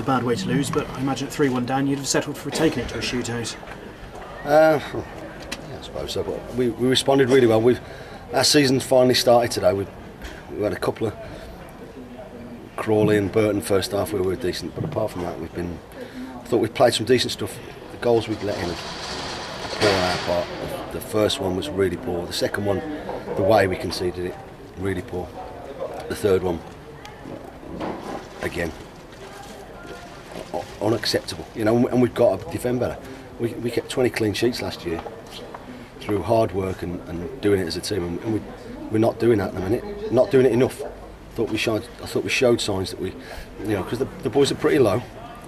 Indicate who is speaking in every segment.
Speaker 1: a bad way to lose, but I imagine at 3 1 down you'd have settled for taking it to a shootout.
Speaker 2: Uh, yeah, I suppose so. But we, we responded really well. We've, our season's finally started today. We, we had a couple of Crawley and Burton first half where we were decent, but apart from that, we've been. I thought we played some decent stuff. The goals we've let in poor our part. The, first one was really poor. The second one, the way we conceded it, really poor. The third one, again, unacceptable. You know, and we've got to defend better. We, we kept 20 clean sheets last year through hard work and, and doing it as a team, and, and we, we're not doing that at the minute. Not doing it enough. Thought we showed. I thought we showed signs that we, you know, because the, the boys are pretty low,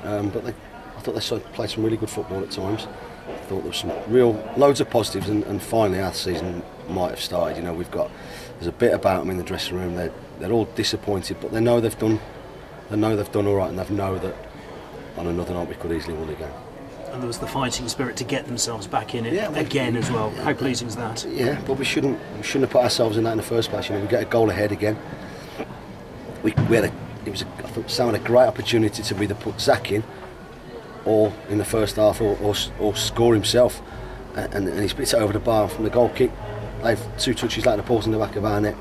Speaker 2: um, but they, I thought they played some really good football at times. I thought there was some real loads of positives, and, and finally our season might have started. You know, we've got there's a bit about them in the dressing room. They're they're all disappointed, but they know they've done they know they've done all right, and they know that on another night we could easily win again.
Speaker 1: And there was the fighting spirit to get themselves back in it
Speaker 2: Yeah,
Speaker 1: again as well. How pleasing is that?
Speaker 2: Yeah, but we shouldn't we shouldn't have put ourselves in that in the first place. You know, we get a goal ahead again. We, we had a it was a, I thought Sam had a great opportunity to either put Zach in, or in the first half, or, or, or score himself, and, and, he spits it over the bar from the goal kick. They've two touches like the balls in the back of our net,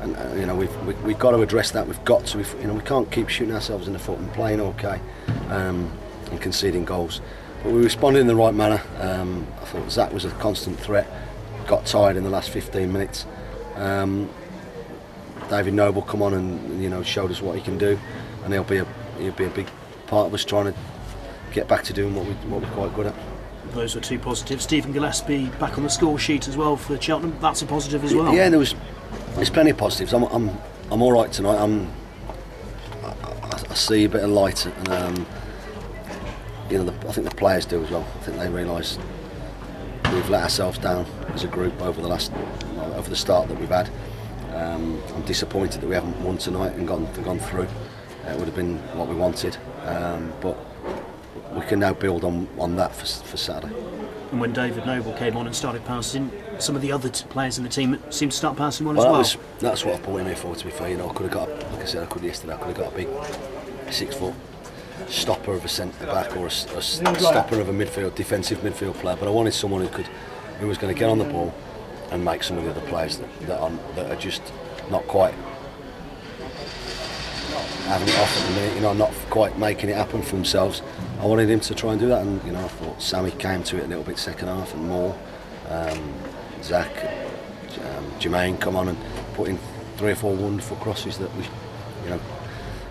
Speaker 2: and uh, you know we've we, we've got to address that. We've got to. We've, you know we can't keep shooting ourselves in the foot and playing okay, um, and conceding goals. But we responded in the right manner. Um, I thought Zach was a constant threat. Got tired in the last 15 minutes. Um, David Noble come on and you know showed us what he can do, and he'll be a he'll be a big part of us trying to get back to doing what we what we're quite good at.
Speaker 1: Those were two positives. Steven Gillespie back on the score sheet as well for Cheltenham. That's a positive as well.
Speaker 2: Yeah, there was there's plenty of positives. I'm I'm I'm all right tonight. I'm I, see a bit of light, and um, you know the, I think the players do as well. I think they realise we've let ourselves down as a group over the last over the start that we've had. Um, I'm disappointed that we haven't won tonight and gone gone through. It would have been what we wanted, um, but we can now build on, on that for, for Saturday.
Speaker 1: And when David Noble came on and started passing, some of the other players in the team seemed to start passing well,
Speaker 2: Well, that
Speaker 1: as
Speaker 2: was,
Speaker 1: well.
Speaker 2: that's what I brought him here for. To be fair, you know, I could have got, like I said, I could yesterday. I could have got a big six foot stopper of a centre back or a stopper of a midfield defensive midfield player. But I wanted someone who could, who was going to get on the ball and make some of the other players that that are, that are just not quite having it off at the minute. You know, not quite making it happen for themselves. I wanted him to try and do that, and you know, I thought Sammy came to it a little bit second half and more. Um, Zach, um, Jermaine come on and put in three or four wonderful crosses that we, you know,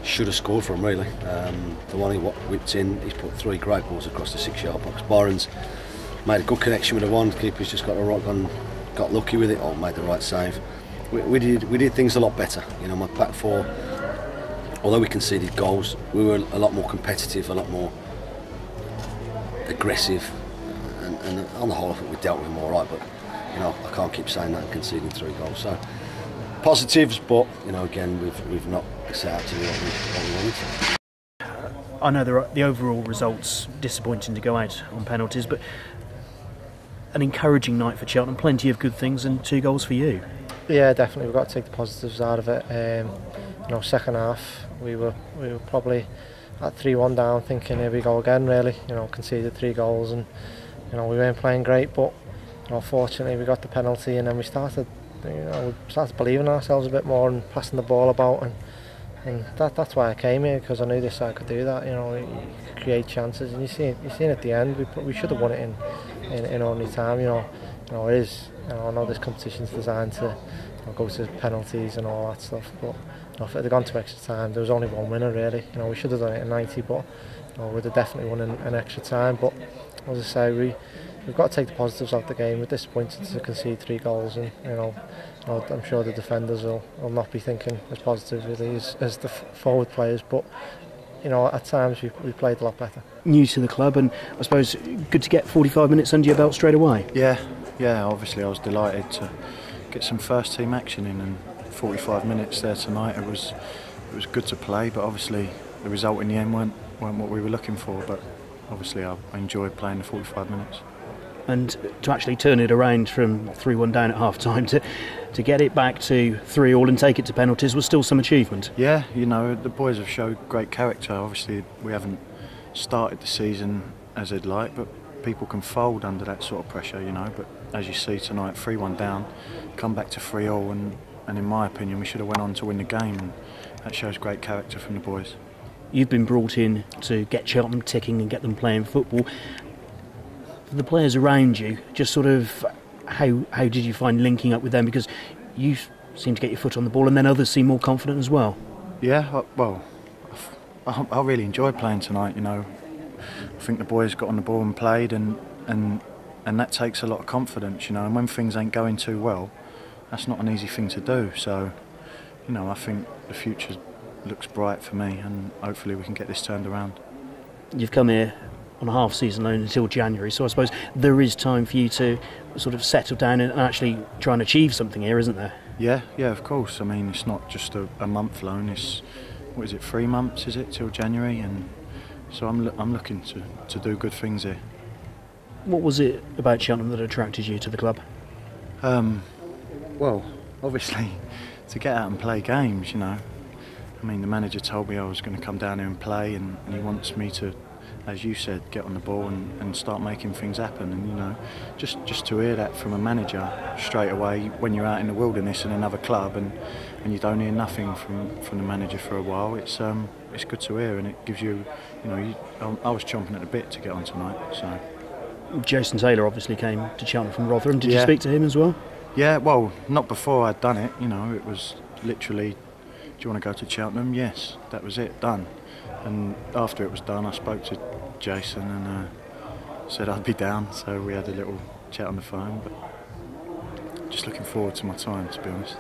Speaker 2: should have scored from really. Um, the one he whipped in, he's put three great balls across the six-yard box. Byron's made a good connection with the one. Keeper's just got a rock gun, got lucky with it, or made the right save. We, we did we did things a lot better. You know, my back four. Although we conceded goals, we were a lot more competitive, a lot more aggressive, and, and on the whole, I think we dealt with them all right. But you know, I can't keep saying that and conceding three goals. So positives, but you know, again, we've we've not set out to do what we, what we wanted.
Speaker 1: I know the, the overall results disappointing to go out on penalties, but an encouraging night for Cheltenham. Plenty of good things and two goals for you.
Speaker 3: Yeah, definitely. We've got to take the positives out of it. Um, you know, second half we were we were probably at three one down, thinking here we go again. Really, you know, conceded three goals, and you know we weren't playing great, but you know, fortunately we got the penalty, and then we started, you know, we started believing ourselves a bit more and passing the ball about, and and that that's why I came here because I knew this side could do that. You know, create chances, and you see you see at the end. We we should have won it in in, in only time. You know, you know, it is, you know, I know this competition's designed to you know, go to penalties and all that stuff, but you know, if it had gone to extra time, there was only one winner really. You know, we should have done it in 90, but you know, we'd have definitely won in, in extra time. But as I say, we, we've got to take the positives out of the game. We're disappointed to concede three goals, and you know, you know I'm sure the defenders will, will not be thinking as positively as, as the forward players, but you know, at times we, we played a lot better.
Speaker 1: New to the club, and I suppose good to get 45 minutes under your belt straight away.
Speaker 4: Yeah, yeah. Obviously, I was delighted to get some first team action in, and 45 minutes there tonight. It was it was good to play, but obviously the result in the end weren't weren't what we were looking for. But obviously, I, enjoyed playing the 45 minutes.
Speaker 1: and to actually turn it around from 3 1 down at half time to, to get it back to 3 all and take it to penalties was still some achievement.
Speaker 4: Yeah, you know, the boys have showed great character. Obviously, we haven't started the season as they'd like, but people can fold under that sort of pressure, you know. But as you see tonight, 3 1 down, come back to 3 all, and, and in my opinion, we should have went on to win the game, and that shows great character from the boys.
Speaker 1: You've been brought in to get Cheltenham ticking and get them playing football the players around you, just sort of how how did you find linking up with them? Because you seem to get your foot on the ball, and then others seem more confident as well.
Speaker 4: Yeah, well, I, I really enjoyed playing tonight. You know, I think the boys got on the ball and played, and and and that takes a lot of confidence. You know, and when things ain't going too well, that's not an easy thing to do. So, you know, I think the future looks bright for me, and hopefully we can get this turned around.
Speaker 1: You've come here on a half season loan until January. So I suppose there is time for you to sort of settle down and actually try and achieve something here, isn't there?
Speaker 4: Yeah, yeah, of course. I mean, it's not just a, a month loan. It's what is it, three months? Is it till January? And so I'm I'm looking to, to do good things here.
Speaker 1: What was it about Cheltenham that attracted you to the club?
Speaker 4: Um, well, obviously, to get out and play games. You know, I mean, the manager told me I was going to come down here and play, and, and he wants me to as you said, get on the ball and, and start making things happen. And you know, just just to hear that from a manager straight away when you're out in the wilderness in another club and, and you don't hear nothing from, from the manager for a while, it's um, it's good to hear and it gives you, you know, you, I, was chomping at the bit to get on tonight. So.
Speaker 1: Jason Taylor obviously came to Cheltenham from Rotherham. Did yeah. you speak to him as well?
Speaker 4: Yeah, well, not before I'd done it. You know, it was literally, do you want to go to Cheltenham? Yes, that was it, done. And after it was done, I spoke to Jason and uh, said I'd be down. So we had a little chat on the phone, but just looking forward to my time, to be honest.